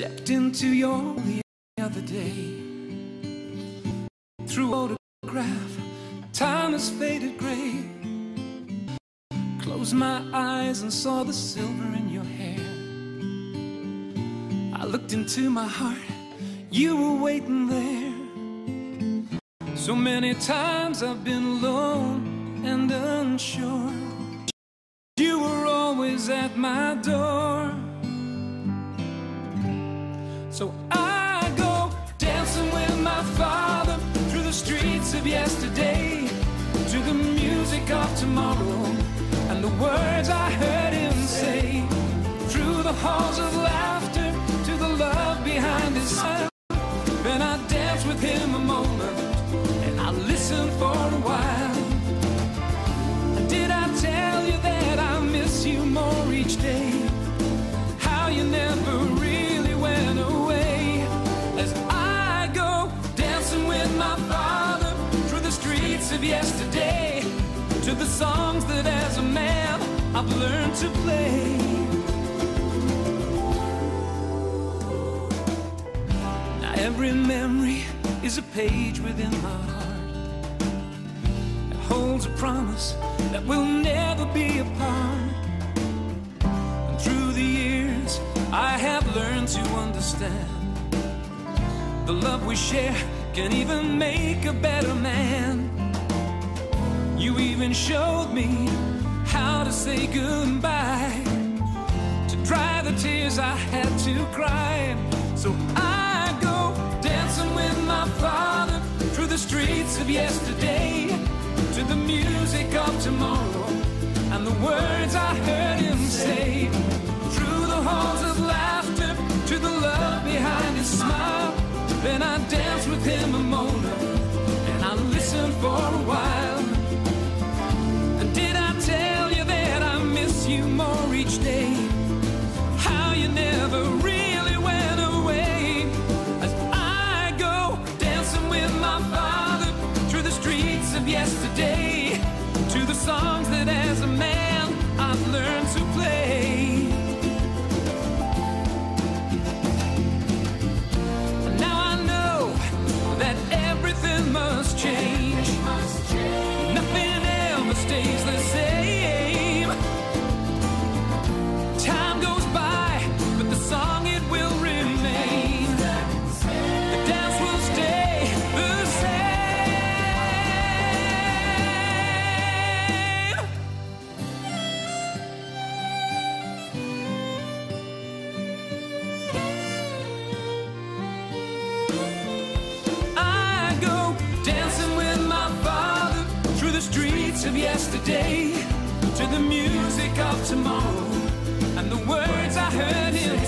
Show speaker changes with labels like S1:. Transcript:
S1: Stepped into your the other day. Through photograph, time has faded gray. Closed my eyes and saw the silver in your hair. I looked into my heart, you were waiting there. So many times I've been alone and unsure. You were always at my door. So I go dancing with my father through the streets of yesterday to the music of tomorrow and the words I heard him say through the halls of laughter to the love behind his smile. Then I dance with him a moment and I listen for a while. My father through the streets of yesterday to the songs that as a man I've learned to play. Now every memory is a page within my heart that holds a promise that we'll never be apart. And through the years, I have learned to understand the love we share can even make a better man. You even showed me how to say goodbye, to dry the tears I had to cry. So I go dancing with my father through the streets of yesterday to the music of tomorrow with him a moment and I listen for a while. And did I tell you that I miss you more each day? How you never really went away as I go dancing with my father through the streets of yesterday to the songs that as a man I've learned to play. Of yesterday to the music of tomorrow. And the words I heard him